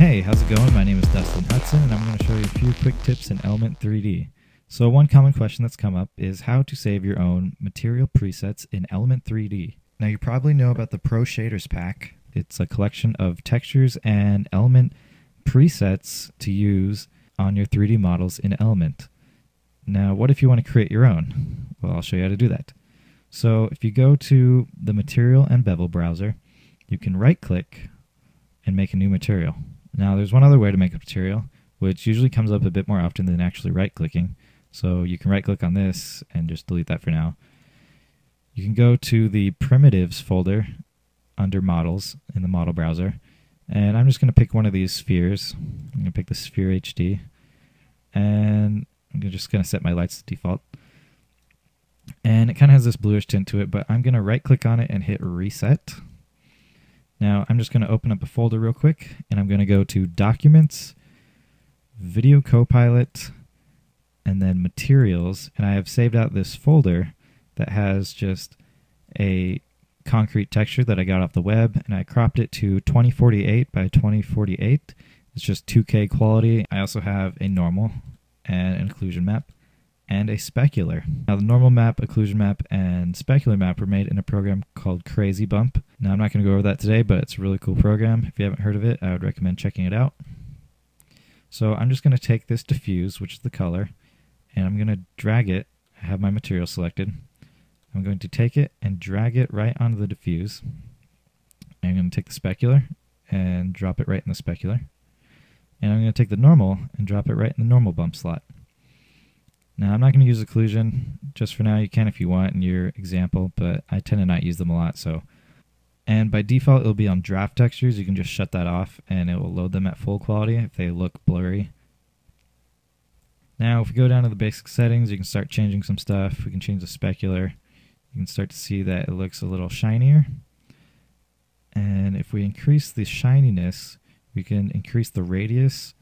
Hey, how's it going? My name is Dustin Hudson, and I'm going to show you a few quick tips in Element 3D. So, one common question that's come up is how to save your own material presets in Element 3D. Now, you probably know about the Pro Shaders Pack. It's a collection of textures and element presets to use on your 3D models in Element. Now, what if you want to create your own? Well, I'll show you how to do that. So, if you go to the Material and Bevel browser, you can right click and make a new material. Now, there's one other way to make a material, which usually comes up a bit more often than actually right clicking. So you can right click on this and just delete that for now. You can go to the primitives folder under models in the model browser. And I'm just going to pick one of these spheres. I'm going to pick the sphere HD. And I'm just going to set my lights to default. And it kind of has this bluish tint to it, but I'm going to right click on it and hit reset. Now I'm just going to open up a folder real quick and I'm going to go to Documents, Video Copilot, and then Materials. And I have saved out this folder that has just a concrete texture that I got off the web and I cropped it to 2048 by 2048. It's just 2K quality. I also have a normal and an occlusion map and a specular. Now, the normal map, occlusion map, and specular map were made in a program called Crazy Bump. Now, I'm not going to go over that today, but it's a really cool program. If you haven't heard of it, I would recommend checking it out. So I'm just going to take this diffuse, which is the color, and I'm going to drag it. I have my material selected. I'm going to take it and drag it right onto the diffuse. I'm going to take the specular and drop it right in the specular. And I'm going to take the normal and drop it right in the normal bump slot. Now, I'm not going to use occlusion just for now. You can if you want in your example, but I tend to not use them a lot. So, And by default, it'll be on draft textures. You can just shut that off and it will load them at full quality if they look blurry. Now, if we go down to the basic settings, you can start changing some stuff. We can change the specular. You can start to see that it looks a little shinier. And if we increase the shininess, we can increase the radius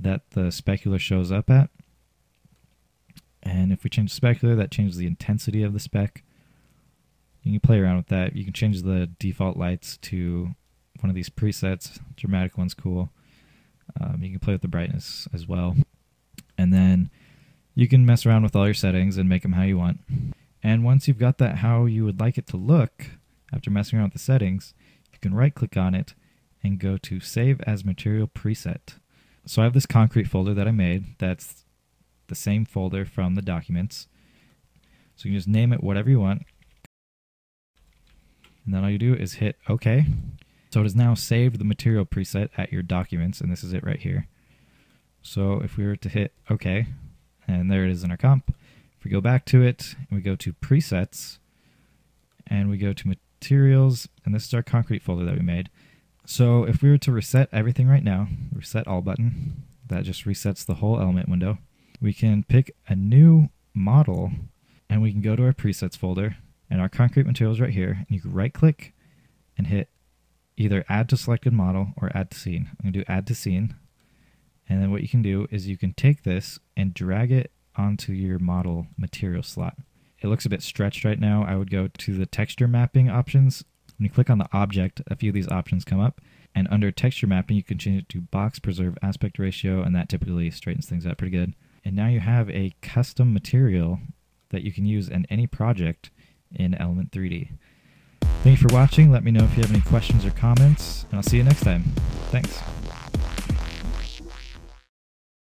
that the specular shows up at. And if we change the specular, that changes the intensity of the spec. You can play around with that. You can change the default lights to one of these presets. Dramatic one's cool. Um, you can play with the brightness as well. And then you can mess around with all your settings and make them how you want. And once you've got that how you would like it to look, after messing around with the settings, you can right click on it and go to Save as Material Preset. So I have this concrete folder that I made that's the same folder from the documents. So you can just name it whatever you want. And then all you do is hit OK. So it has now saved the material preset at your documents, and this is it right here. So if we were to hit OK, and there it is in our comp, if we go back to it and we go to presets, and we go to materials, and this is our concrete folder that we made. So if we were to reset everything right now, reset all button, that just resets the whole element window we can pick a new model and we can go to our presets folder and our concrete materials right here. And you can right click and hit either add to selected model or add to scene. I'm going to do add to scene. And then what you can do is you can take this and drag it onto your model material slot. It looks a bit stretched right now. I would go to the texture mapping options. When you click on the object, a few of these options come up. And under texture mapping, you can change it to box preserve aspect ratio, and that typically straightens things out pretty good. And now you have a custom material that you can use in any project in Element 3D. Thank you for watching. Let me know if you have any questions or comments, and I'll see you next time. Thanks.